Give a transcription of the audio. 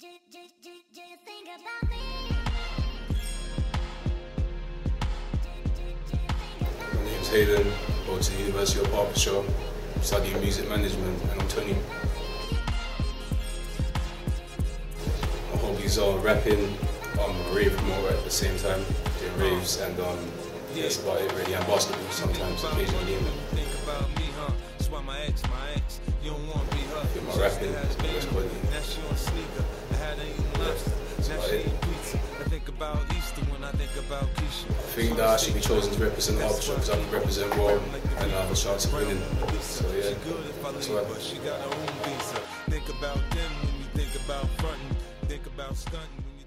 My name's Haydon, I go to the University of Hertfordshire, studying music management, and I'm 20. My hobbies are rapping, I'm a rave promoter at the same time, doing raves, and um, yeah, that's about it really, and basketball sometimes, occasionally. Think about me, huh? That's why my ex, my ex. You don't want to be her. My rapping, that's quality. I think that I should be chosen to represent Hertfordshire because I can represent well, and I have a chance of winning. So yeah, that's visa. Think about them when you think about fronting. Think about stunting.